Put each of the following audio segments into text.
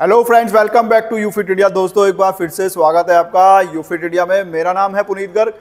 Hello friends welcome back to UFit India दोस्तों, एक बार फिर से स्वागत है आपका यूफिट इंडिया में। मेरा नाम है पुनीत गर्ग।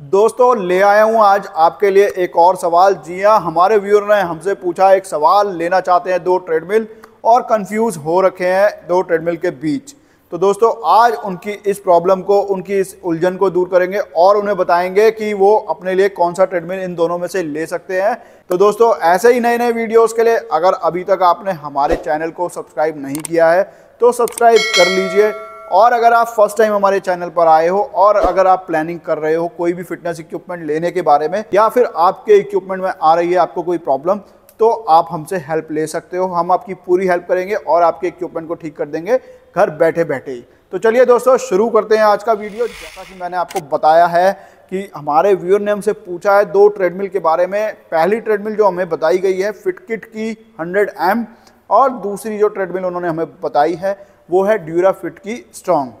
दोस्तों, ले आया हूँ आज आपके लिए एक और सवाल। जी हाँ हमारे व्यूअर ने हमसे पूछा, एक सवाल लेना चाहते हैं दो ट्रेडमिल और कंफ्यूज हो रखे हैं दो ट्रेडमिल के बीच। तो दोस्तों, आज उनकी इस प्रॉब्लम को, उनकी इस उलझन को दूर करेंगे और उन्हें बताएँगे कि वो अपने लिए कौन सा ट्रेडमिल इन दोनों में से ले सकते हैं। तो दोस्तों, ऐसे ही नए नए वीडियोस के लिए अगर अभी तक आपने हमारे चैनल को सब्सक्राइब नहीं किया है तो सब्सक्राइब कर लीजिए। और अगर आप फ़र्स्ट टाइम हमारे चैनल पर आए हो और अगर आप प्लानिंग कर रहे हो कोई भी फिटनेस इक्विपमेंट लेने के बारे में, या फिर आपके इक्विपमेंट में आ रही है, आपको कोई प्रॉब्लम तो आप हमसे हेल्प ले सकते हो। हम आपकी पूरी हेल्प करेंगे और आपके इक्विपमेंट को ठीक कर देंगे। घर बैठे बैठे ही। तो चलिए दोस्तों, शुरू करते हैं आज का वीडियो जैसा कि मैंने आपको बताया है कि हमारे व्यूअर ने हमसे पूछा है दो ट्रेडमिल के बारे में। पहली ट्रेडमिल जो हमें बताई गई है फिटकिट की 100 एम और दूसरी जो ट्रेडमिल उन्होंने हमें बताई है, वो है ड्यूरा फिट की स्ट्रॉन्ग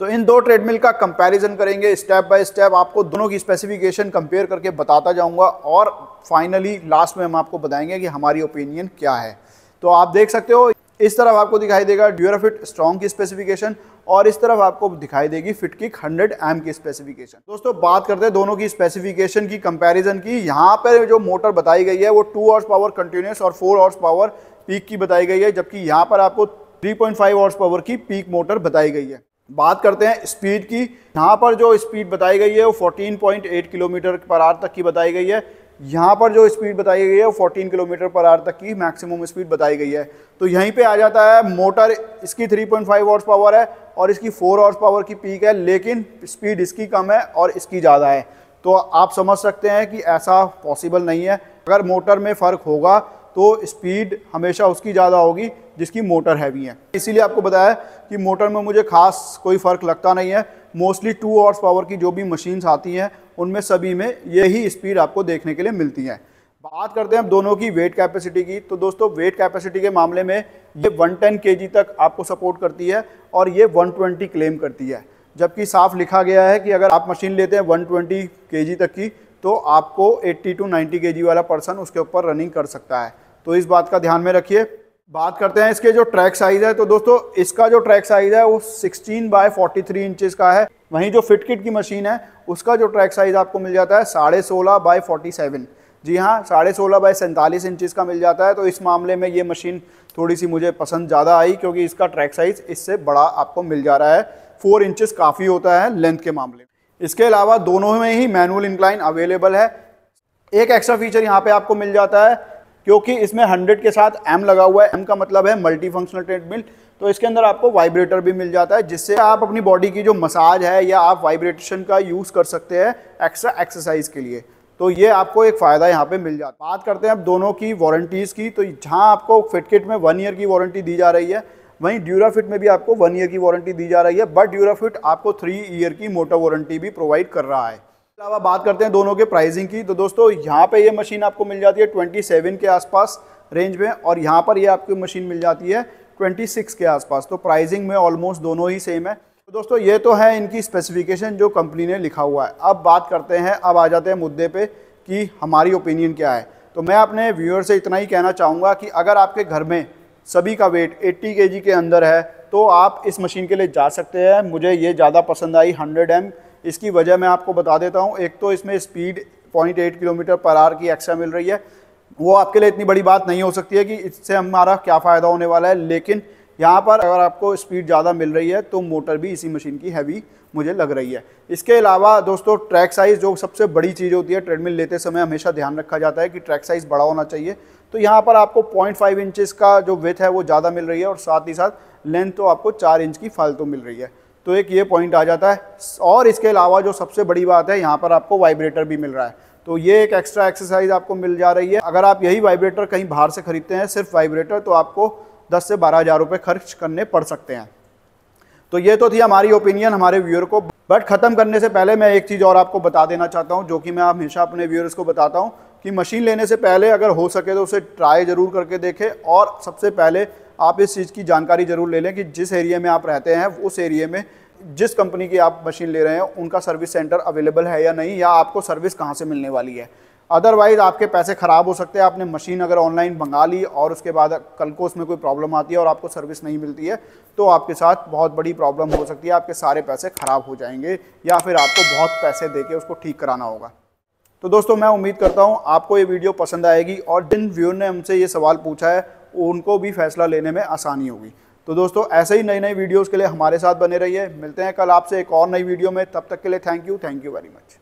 तो इन दो ट्रेडमिल का कंपैरिजन करेंगे स्टेप बाय स्टेप आपको दोनों की स्पेसिफिकेशन कंपेयर करके बताता जाऊँगा और फाइनली लास्ट में हम आपको बताएँगे कि हमारी ओपिनियन क्या है। तो आप देख सकते हो, इस तरफ़ आपको दिखाई देगा ड्यूराफिट स्ट्रॉन्ग की स्पेसिफिकेशन और इस तरफ़ आपको दिखाई देगी फिट की 100 एम की स्पेसिफिकेशन दोस्तों, बात करते हैं दोनों की स्पेसिफिकेशन की कंपैरिजन की। यहाँ पर जो मोटर बताई गई है, वो टू आवर्स पावर कंटिन्यूस और फोर आवर्स पावर पीक की बताई गई है, जबकि यहाँ पर आपको 3.5 आवर्स पावर की पीक मोटर बताई गई है। बात करते हैं स्पीड की। यहाँ पर जो स्पीड बताई गई है वो 14.8 किलोमीटर पर आर तक की बताई गई है। यहाँ पर जो स्पीड बताई गई है वो 14 किलोमीटर पर आर तक की मैक्सिमम स्पीड बताई गई है। तो यहीं पे आ जाता है, मोटर इसकी 3.5 पॉइंट हॉर्स पावर है और इसकी 4 हॉर्स पावर की पीक है, लेकिन स्पीड इसकी कम है और इसकी ज़्यादा है। तो आप समझ सकते हैं कि ऐसा पॉसिबल नहीं है। अगर मोटर में फ़र्क होगा तो स्पीड हमेशा उसकी ज़्यादा होगी, जिसकी मोटर हैवी है। इसीलिए आपको बताया कि मोटर में मुझे खास कोई फ़र्क लगता नहीं है। मोस्टली टू हॉर्स पावर की जो भी मशीन्स आती हैं, उनमें सभी में यही स्पीड आपको देखने के लिए मिलती है। बात करते हैं हम दोनों की वेट कैपेसिटी की। तो दोस्तों वेट कैपेसिटी के मामले में ये 110 केजी तक आपको सपोर्ट करती है और ये 120 क्लेम करती है। जबकि साफ़ लिखा गया है कि अगर आप मशीन लेते हैं 120 केजी तक की तो आपको 80 टू 90 केजी वाला पर्सन उसके ऊपर रनिंग कर सकता है। तो इस बात का ध्यान में रखिए। बात करते हैं इसके जो ट्रैक साइज़ है तो दोस्तों इसका जो ट्रैक साइज़ है वो 16 बाय 43 इंचेस का है। वहीं जो फिटकिट की मशीन है, उसका जो ट्रैक साइज़ आपको मिल जाता है साढ़े सोलह बाय फोर्टी सेवन। जी हाँ साढ़े सोलह बाय सैंतालीस इंचज़ का मिल जाता है तो इस मामले में ये मशीन थोड़ी सी मुझे पसंद ज़्यादा आई, क्योंकि इसका ट्रैक साइज़ इससे बड़ा आपको मिल जा रहा है। फोर इंचज़ काफ़ी होता है लेंथ के मामले में। इसके अलावा दोनों में ही मैनुअल इंक्लाइन अवेलेबल है। एक एक्स्ट्रा फीचर यहाँ पे आपको मिल जाता है क्योंकि इसमें 100 के साथ एम लगा हुआ है। एम का मतलब है मल्टी फंक्शनल ट्रेडमिल तो इसके अंदर आपको वाइब्रेटर भी मिल जाता है, जिससे आप अपनी बॉडी की जो मसाज है या आप वाइब्रेशन का यूज़ कर सकते हैं एक्स्ट्रा एक्सरसाइज के लिए। तो ये आपको एक फ़ायदा यहाँ पे मिल जाता है। बात करते हैं अब दोनों की वारंटीज़ की। तो जहाँ आपको फिटकिट में वन ईयर की वारंटी दी जा रही है, वहीं ड्यूराफिट में भी आपको वन ईयर की वारंटी दी जा रही है बट ड्यूराफिट आपको थ्री ईयर की मोटर वारंटी भी प्रोवाइड कर रहा है। अलावा बात करते हैं दोनों के प्राइसिंग की। तो दोस्तों, यहाँ पे ये मशीन आपको मिल जाती है 27 के आसपास रेंज में और यहाँ पर ये आपको मशीन मिल जाती है 26 के आसपास। तो प्राइसिंग में ऑलमोस्ट दोनों ही सेम है। तो दोस्तों, ये तो है इनकी स्पेसिफिकेशन जो कंपनी ने लिखा हुआ है। अब बात करते हैं, अब आ जाते हैं मुद्दे पे कि हमारी ओपिनियन क्या है। तो मैं अपने व्यूअर से इतना ही कहना चाहूँगा कि अगर आपके घर में सभी का वेट 80 के के अंदर है तो आप इस मशीन के लिए जा सकते हैं। मुझे ये ज़्यादा पसंद आई 100 एम इसकी वजह मैं आपको बता देता हूँ, एक तो इसमें स्पीड 0.8 किलोमीटर पर आर की एक्स्ट्रा मिल रही है। वो आपके लिए इतनी बड़ी बात नहीं हो सकती है कि इससे हमारा क्या फ़ायदा होने वाला है, लेकिन यहाँ पर अगर आपको स्पीड ज़्यादा मिल रही है तो मोटर भी इसी मशीन की हैवी मुझे लग रही है। इसके अलावा दोस्तों ट्रैक साइज़ जो सबसे बड़ी चीज़ होती है ट्रेडमिल लेते समय हमेशा ध्यान रखा जाता है कि ट्रैक साइज़ बड़ा होना चाहिए। तो यहाँ पर आपको 0.5 फाइव का जो विथ है, वो ज़्यादा मिल रही है और साथ ही साथ लेंथ तो आपको चार इंच की फालतू मिल रही है। तो एक ये पॉइंट आ जाता है। और इसके अलावा जो सबसे बड़ी बात है, यहाँ पर आपको वाइब्रेटर भी मिल रहा है। तो ये एक एक्स्ट्रा एक्सरसाइज आपको मिल जा रही है। अगर आप यही वाइब्रेटर कहीं बाहर से खरीदते हैं, सिर्फ़ वाइब्रेटर तो आपको दस से बारह हज़ार रुपये खर्च करने पड़ सकते हैं। तो ये तो थी हमारी ओपिनियन हमारे व्यूअर को। बट ख़त्म करने से पहले मैं एक चीज़ और आपको बता देना चाहता हूँ, जो कि मैं हमेशा अपने व्यूअर्स को बताता हूँ कि मशीन लेने से पहले अगर हो सके तो उसे ट्राई ज़रूर करके देखें। और सबसे पहले आप इस चीज़ की जानकारी ज़रूर ले लें कि जिस एरिया में आप रहते हैं, उस एरिया में जिस कंपनी की आप मशीन ले रहे हैं, उनका सर्विस सेंटर अवेलेबल है या नहीं, या आपको सर्विस कहाँ से मिलने वाली है। अदरवाइज़ आपके पैसे ख़राब हो सकते हैं, आपने मशीन अगर ऑनलाइन मंगा ली और उसके बाद कल को उसमें कोई प्रॉब्लम आती है और आपको सर्विस नहीं मिलती है तो आपके साथ बहुत बड़ी प्रॉब्लम हो सकती है, आपके सारे पैसे ख़राब हो जाएँगे या फिर आपको बहुत पैसे दे उसको ठीक कराना होगा। तो दोस्तों, मैं उम्मीद करता हूँ आपको ये वीडियो पसंद आएगी और जिन व्यूअर ने हमसे ये सवाल पूछा है उनको भी फैसला लेने में आसानी होगी। तो दोस्तों, ऐसे ही नई नई वीडियोज़ के लिए हमारे साथ बने रहिए। मिलते हैं कल आपसे एक और नई वीडियो में। तब तक के लिए thank you thank you very much